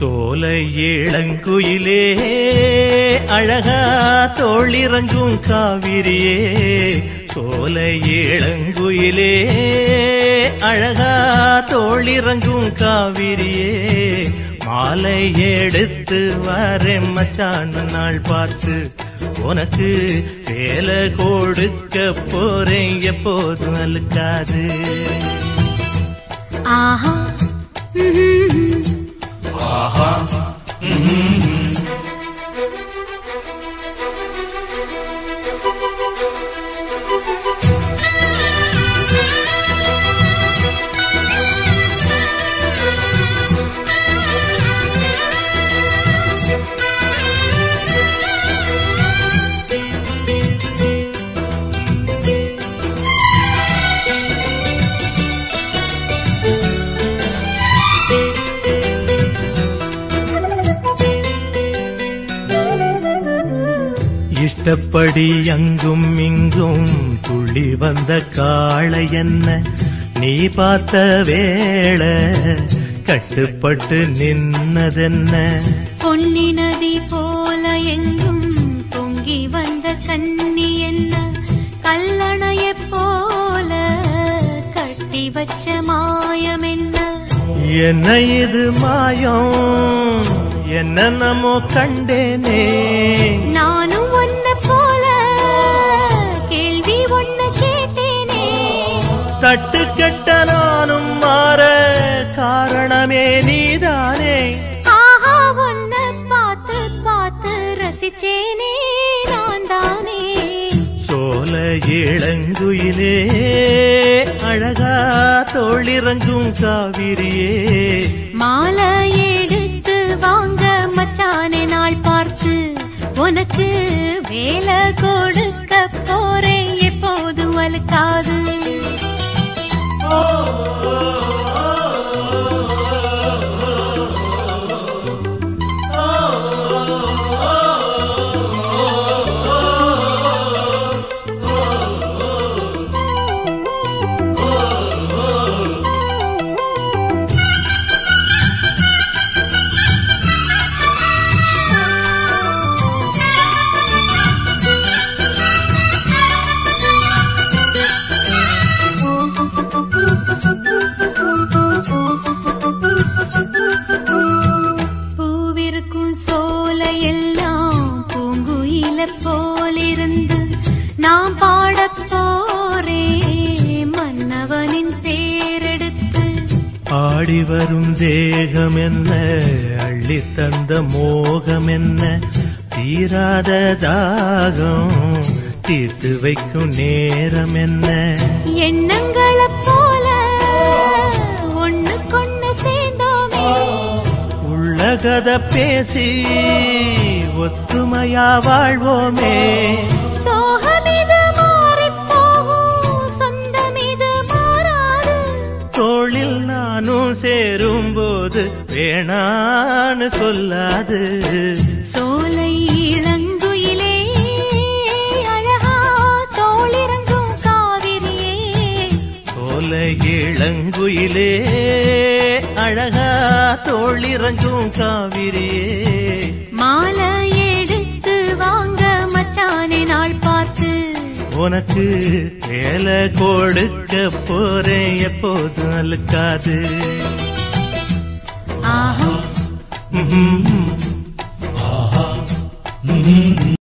சோலை ஏழங்குயிலே அழகா தோளிறங்கும் காவிரியே. சோலை ஏழங்குயிலே அழகா தோளிறங்கும் காவிரியே. மாலை எடுத்து வரேன் மச்சான் நாள் பார்த்து. உனக்கு வேலை கொடுக்க போறேன் எப்போதும் அழுக்காது. ஆஹா. Uh-huh. Mm-hmm. இஷ்டப்படி அங்கும் இங்கும் துள்ளி வந்த காளை என்ன? நீ பார்த்த வேளை கட்டுப்பட்டு நின்னதென்ன? பொன்னி நதி போல எங்கும் பொங்கி வந்த கன்னி என்ன? கல்லணைய போல கட்டி வச்ச மாயம் என்ன? என்ன இது மாயம்? என்ன நம்மோ கண்டேனே? நானும் தட்டு கெட்ட நானும் மாற காரணமே நீதானே. ஆஹா ஒன்ன பார்த்து பார்த்து ரசிச்சேனே நான் தானே. சோல இளங்குயிலே அழகா தோளிறங்கும் காவிரியே. மாலை எடுத்து வாங்க மச்சானே நாள் பார்த்து உனக்கு வேலை கொடுக்க போறேன் எப்போது வலுக்காது. oh, oh. oh. ஆடி வரும் தேகம் என்ன அள்ளி தந்த மோகம் என்ன தீராத தாகம் தீர்த்து வைக்கும் நேரம் என்ன எண்ணங்களைப் போல ஒண்ணு கொண்ணு சேர்ந்தோமே. உள்ளகத பேசி ஒத்துமையா வாழ்வோமே. சேரும்போது வேணான்னு சொல்லாது. சோலை இளங்குயிலே அழகா தோளிறங்கும் காவிரியே. சோலை இளங்குயிலே அழகா தோளிறங்கும் காவிரியே. மாலை எடுத்து வாங்க மச்சானே நாள் பார்த்து. உனக்கு வேலை கொடுக்க போறேன் எப்போதும் அழுக்காது. ஆஹா ம்ஹும்.